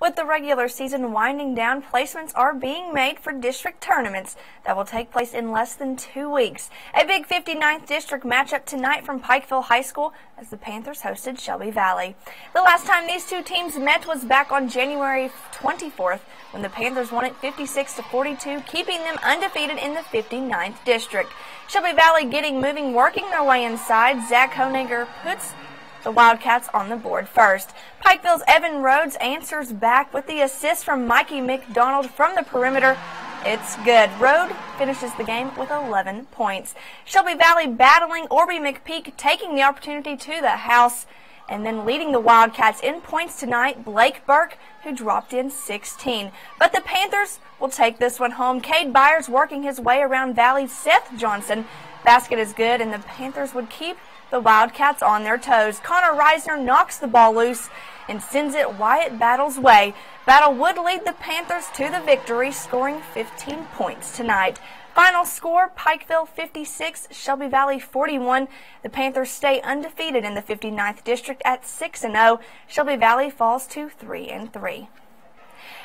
With the regular season winding down, placements are being made for district tournaments that will take place in less than two weeks. A big 59th district matchup tonight from Pikeville High School as the Panthers hosted Shelby Valley. The last time these two teams met was back on January 24th when the Panthers won it 56 to 42, keeping them undefeated in the 59th district. Shelby Valley getting moving, working their way inside. Zach Honiger puts the Wildcats on the board first. Pikeville's Evan Rhodes answers back with the assist from Mikey McDonald from the perimeter. It's good. Rhodes finishes the game with 11 points. Shelby Valley battling Orby McPeak, taking the opportunity to the house. And then leading the Wildcats in points tonight, Blake Burke, who dropped in 16. But the Panthers will take this one home. Cade Byers working his way around Valley's Seth Johnson. Basket is good, and the Panthers would keep the Wildcats on their toes. Connor Reisner knocks the ball loose and sends it Wyatt Battaile's way. Battle would lead the Panthers to the victory, scoring 15 points tonight. Final score, Pikeville 56, Shelby Valley 41. The Panthers stay undefeated in the 59th district at 6-0. Shelby Valley falls to 3-3.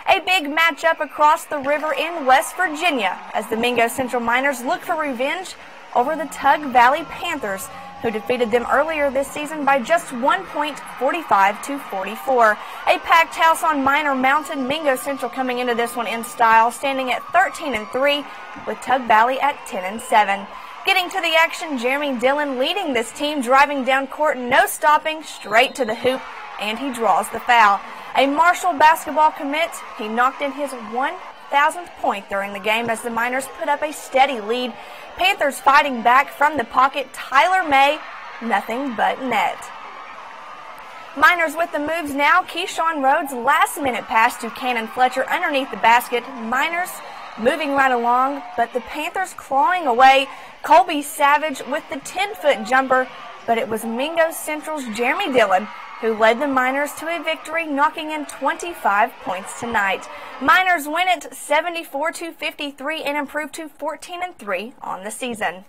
A big matchup across the river in West Virginia as the Mingo Central Miners look for revenge over the Tug Valley Panthers who defeated them earlier this season by just one point, 45 to 44. A packed house on Miner Mountain. Mingo Central coming into this one in style, standing at 13 and 3, with Tug Valley at 10 and 7. Getting to the action, Jeremy Dillon leading this team, driving down court, no stopping, straight to the hoop, and he draws the foul. A Marshall basketball commit, he knocked in his 1,000th point during the game as the Miners put up a steady lead. Panthers fighting back from the pocket. Tyler May, nothing but net. Miners with the moves now. Keyshawn Rhodes, last minute pass to Cannon Fletcher underneath the basket. Miners moving right along, but the Panthers clawing away. Colby Savage with the 10 foot jumper, but it was Mingo Central's Jeremy Dillon who led the Miners to a victory, knocking in 25 points tonight. Miners win it 74 53 and improve to 14 and 3 on the season.